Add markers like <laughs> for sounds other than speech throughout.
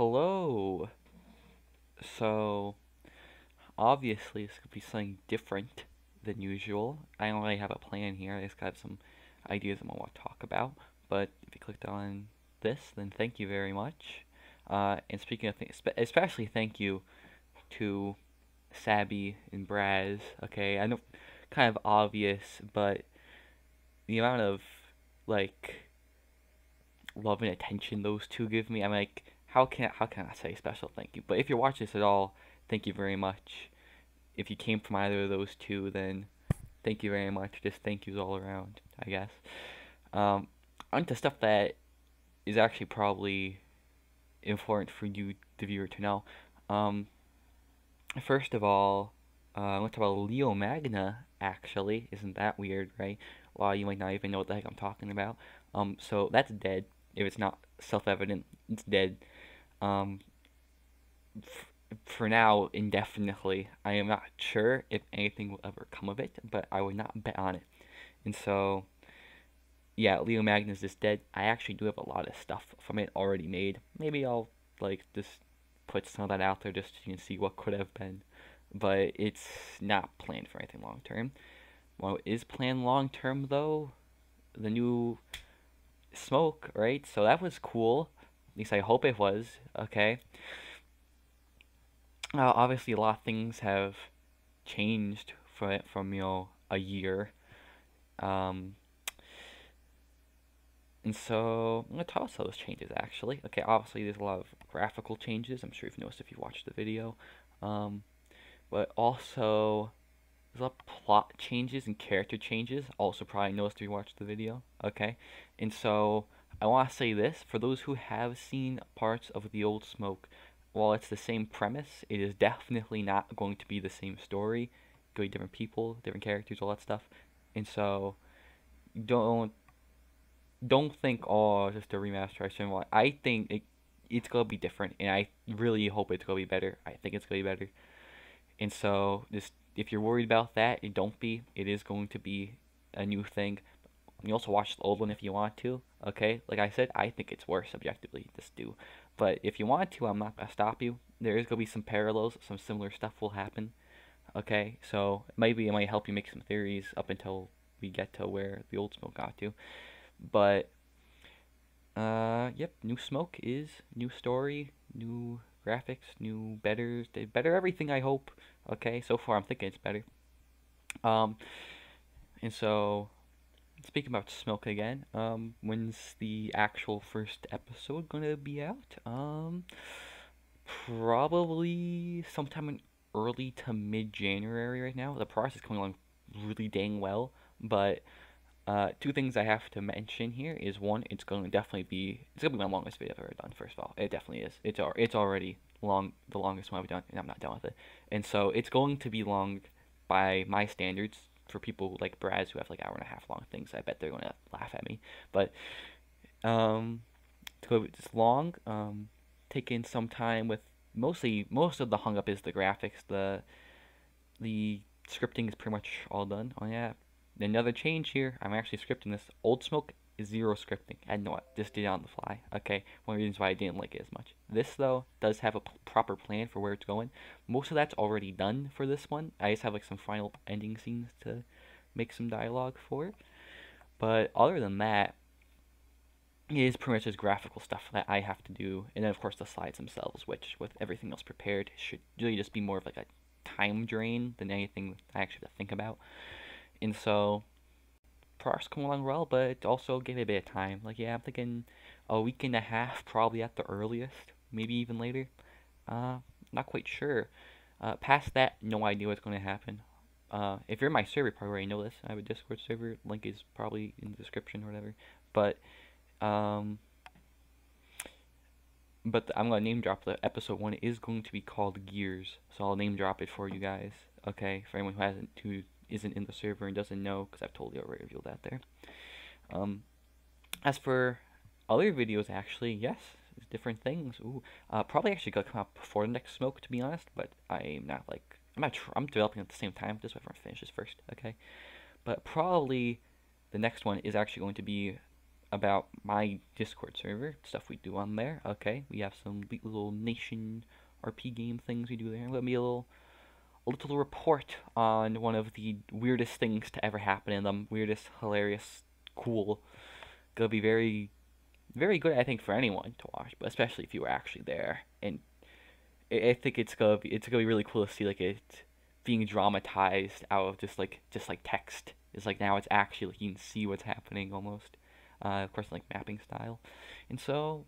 Hello. So, obviously, this could be something different than usual. I don't really have a plan here. I just got some ideas I'm want to talk about. But if you clicked on this, then thank you very much. Uh, and speaking of things, especially thank you to Saby and Braz. Okay, I know, kind of obvious, but the amount of like love and attention those two give me, I'm like, how can how can I say special thank you? But if you're watching this at all, thank you very much. If you came from either of those two, then thank you very much. Just thank yous all around, I guess. Um, on to stuff that is actually probably important for you, the viewer, to know. Um, first of all, uh, let's talk about Leo Magna. Actually, isn't that weird, right? Of you might not even know what the heck I'm talking about. Um, so that's dead. If it's not self-evident, it's dead um, for now, indefinitely. I am not sure if anything will ever come of it, but I would not bet on it. And so, yeah, Leo Magnus is dead. I actually do have a lot of stuff from it already made. Maybe I'll, like, just put some of that out there just so you can see what could have been. But it's not planned for anything long term. What is planned long term, though, the new smoke, right? So that was cool least I hope it was, okay? Uh, obviously, a lot of things have changed from, from you know, a year. Um, and so, I'm going to talk about those changes, actually. Okay, obviously, there's a lot of graphical changes. I'm sure you've noticed if you've watched the video. Um, but also, there's a lot of plot changes and character changes. Also, probably noticed if you watched the video. Okay, and so I want to say this for those who have seen parts of the old Smoke. While it's the same premise, it is definitely not going to be the same story. Going different people, different characters, all that stuff. And so, don't don't think oh just a remaster. I I think it, it's gonna be different, and I really hope it's gonna be better. I think it's gonna be better. And so, just if you're worried about that, don't be. It is going to be a new thing. You also watch the old one if you want to. Okay, like I said, I think it's worse objectively. Just do, but if you want to, I'm not gonna stop you. There is gonna be some parallels. Some similar stuff will happen. Okay, so maybe it might help you make some theories up until we get to where the old smoke got to. But uh, yep, new smoke is new story, new graphics, new better, better everything. I hope. Okay, so far I'm thinking it's better. Um, and so speaking about Smoke again, um, when's the actual first episode gonna be out? Um, probably sometime in early to mid January right now. The process is coming along really dang well, but uh, two things I have to mention here is one, it's going to definitely be it's gonna be my longest video I've ever done. First of all, it definitely is. It's it's already long, the longest one I've done, and I'm not done with it. And so it's going to be long by my standards for people like Braz who have like hour and a half long things, I bet they're going to laugh at me. But um, to this long, um, taking some time with mostly most of the hung up is the graphics. The the scripting is pretty much all done. Oh yeah, another change here. I'm actually scripting this. Old Smoke zero scripting. I know it. Just did it on the fly. Okay, one of the reasons why I didn't like it as much. This though does have a proper plan for where it's going. Most of that's already done for this one. I just have like some final ending scenes to make some dialogue for. But other than that, it is pretty much just graphical stuff that I have to do, and then of course the slides themselves, which with everything else prepared should really just be more of like a time drain than anything I actually have to think about. And so progress come along well, but also give it a bit of time. Like, yeah, I'm thinking a week and a half, probably at the earliest, maybe even later. Uh, not quite sure. Uh, past that, no idea what's going to happen. Uh, if you're my server, probably already know this. I have a Discord server. Link is probably in the description or whatever. But, um, but I'm gonna name drop the episode one. It is going to be called Gears, so I'll name drop it for you guys. Okay, for anyone who hasn't who isn't in the server and doesn't know, because I've totally already revealed that there. Um, as for other videos, actually, yes, different things. Ooh, uh, probably actually gonna come out before the next smoke, to be honest. But I'm not like I'm not. I'm developing at the same time. Just wait for finishes first, okay? But probably the next one is actually going to be about my Discord server, stuff we do on there. Okay, we have some little nation RP game things we do there. Let me a little little report on one of the weirdest things to ever happen in them. Weirdest, hilarious, cool. Gonna be very, very good, I think, for anyone to watch, but especially if you were actually there. And I think it's gonna be it's gonna be really cool to see like it being dramatized out of just like just like text. It's like now it's actually like you can see what's happening almost. Uh, of course, like mapping style, and so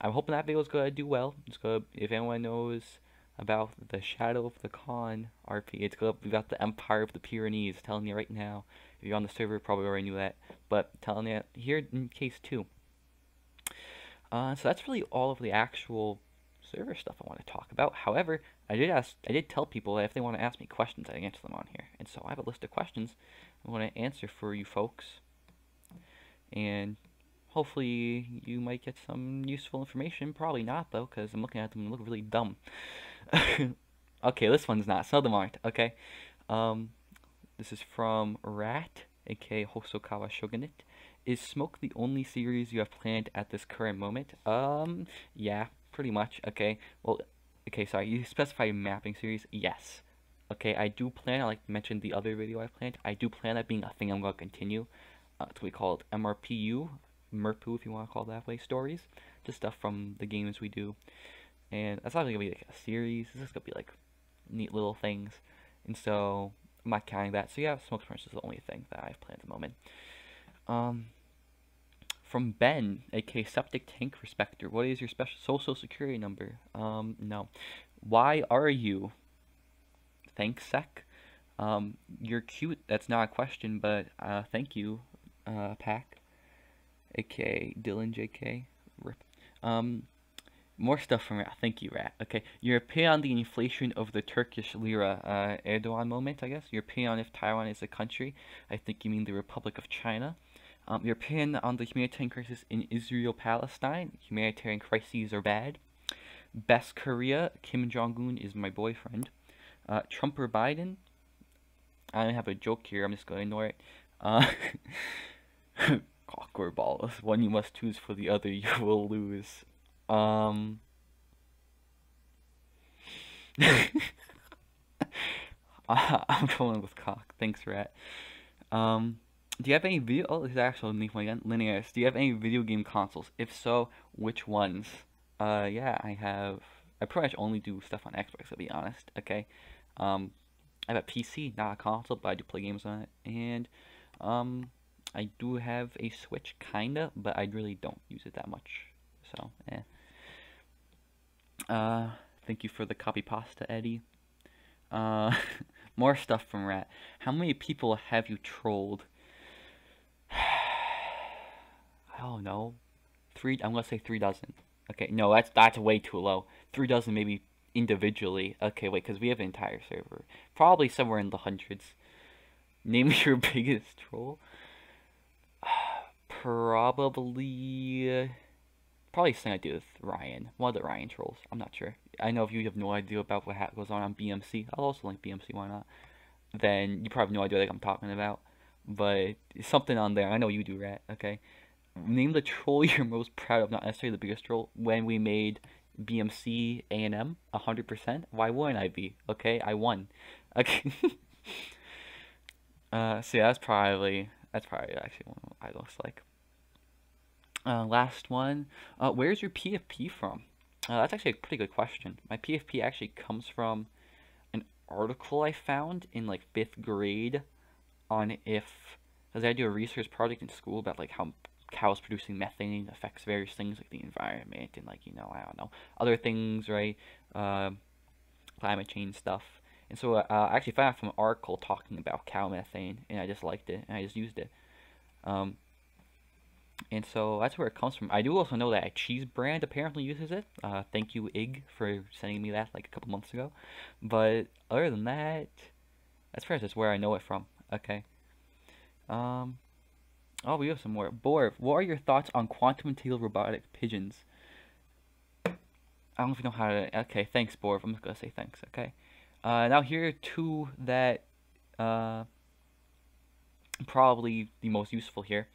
I'm hoping that video is gonna do well. It's gonna if anyone knows about the Shadow of the Khan RP. It's got the Empire of the Pyrenees, telling you right now. If you're on the server, probably already knew that, but telling you here in case two. Uh, so that's really all of the actual server stuff I want to talk about. However, I did ask, I did tell people that if they want to ask me questions, I answer them on here. And so I have a list of questions I want to answer for you folks. And hopefully you might get some useful information. Probably not though, because I'm looking at them and look really dumb. <laughs> okay, this one's not. Of them aren't. Okay. Um, this is from Rat, aka Hosokawa Shogunate. Is Smoke the only series you have planned at this current moment? Um, yeah, pretty much. Okay. Well, okay, sorry. You specify mapping series? Yes. Okay, I do plan, I like mentioned the other video I planned, I do plan that being a thing I'm going to continue. Uh, it's what we call it MRPU, MRPU if you want to call that way, stories. Just stuff from the games we do. And that's not gonna be like a series. This is gonna be like neat little things. And so I'm not counting that. So yeah, Smoke Punch is the only thing that I've planned at the moment. Um, from Ben, aka Septic Tank Respector, what is your special social security number? Um, no. Why are you? Thanks, Sec. Um, you're cute. That's not a question, but uh, thank you, uh, Pack, aka Dylan JK. Rip. Um, more stuff from Rat. Thank you, Rat. Okay, your opinion on the inflation of the Turkish lira, uh, Erdogan moment, I guess. Your opinion on if Taiwan is a country. I think you mean the Republic of China. Um, your opinion on the humanitarian crisis in Israel-Palestine. Humanitarian crises are bad. Best Korea. Kim Jong-un is my boyfriend. Uh, Trump or Biden. I don't have a joke here. I'm just going to ignore it. Uh, <laughs> awkward balls. One you must choose for the other, <laughs> you will lose. Um. <laughs> I'm going with cock. Thanks, Rat. Um, do you have any video? Oh, this is actually one again. Linearis. Do you have any video game consoles? If so, which ones? Uh, yeah, I have. I pretty much only do stuff on Xbox. To be honest, okay. Um, I have a PC, not a console, but I do play games on it, and um, I do have a Switch, kinda, but I really don't use it that much. So, eh. Uh, thank you for the copy pasta, Eddie. Uh, <laughs> more stuff from Rat. How many people have you trolled? <sighs> I don't know. Three. I'm gonna say three dozen. Okay, no, that's that's way too low. Three dozen, maybe individually. Okay, wait, because we have an entire server. Probably somewhere in the hundreds. Name <laughs> your biggest troll. <sighs> Probably probably something I do with Ryan, one of the Ryan trolls. I'm not sure. I know if you have no idea about what goes on on BMC, I'll also link BMC. Why not? Then you probably have no idea what I'm talking about. But something on there. I know you do, Rat. Okay. Name the troll <laughs> you're most proud of, not necessarily the biggest troll. When we made BMC A&M 100%, why wouldn't I be? Okay, I won. <laughs> Okay. uh, so yeah, that's probably that's probably actually what I looks like. Uh, last one. Uh, where's your PFP from? Uh, that's actually a pretty good question. My PFP actually comes from an article I found in like fifth grade on if, as I do a research project in school about like how cows producing methane affects various things like the environment and like you know I don't know other things right, uh, climate change stuff. And so uh, I actually found from an article talking about cow methane, and I just liked it, and I just used it. Um, and so that's where it comes from. I do also know that a cheese brand apparently uses it. Uh, thank you, Ig, for sending me that like a couple months ago. But other than that, that's pretty much where I know it from. Okay. Um. Oh, we have some more. Borv, what are your thoughts on quantum tail robotic pigeons? I don't you know how to. Okay, thanks, Borv. I'm just gonna say thanks. Okay. Uh, now here are two that uh probably the most useful here.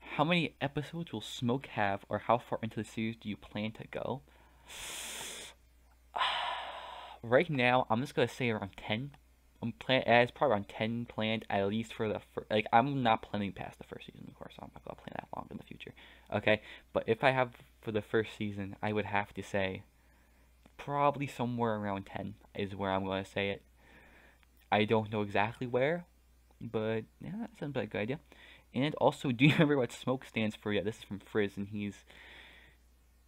How many episodes will Smoke have, or how far into the series do you plan to go? <sighs> right now, I'm just gonna say around ten. I'm plan. It's probably around ten planned at least for the fir- like. I'm not planning past the first season, of course. I'm not gonna plan that long in the future. Okay, but if I have for the first season, I would have to say probably somewhere around ten is where I'm gonna say it. I don't know exactly where, but yeah, that sounds like a good idea. And also, do you <laughs> remember what smoke stands for? Yeah, this is from Fris, and he's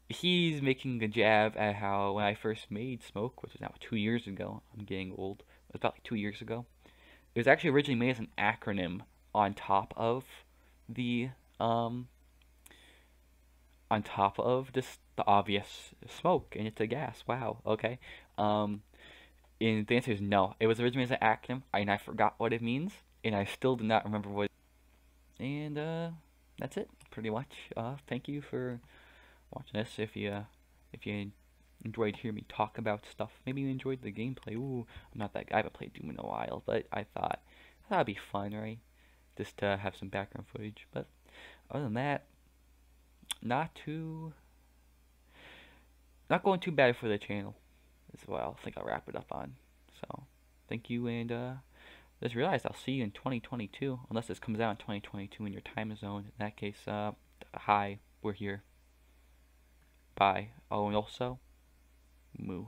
he's making a jab at how when I first made Smoke, which was now two years ago, I'm getting old. It was about like two years ago. It was actually originally made as an acronym on top of the um on top of just the obvious smoke, and it's a gas. Wow. Okay. Um, and the answer is no. It was originally as an acronym, and I forgot what it means, and I still do not remember what. And uh, that's it, pretty much. Uh, thank you for watching this. If you uh, if you enjoyed hearing me talk about stuff, maybe you enjoyed the gameplay. Ooh, I'm not that guy. I haven't played Doom in a while, but I thought that'd be fun, right? Just to have some background footage. But other than that, not too, not going too bad for the channel as well. I think I'll wrap it up on. So, thank you, and uh, just realized I'll see you in 2022, unless this comes out in 2022 in your time zone. In that case, uh, hi, we're here. Bye. Oh, and also, moo.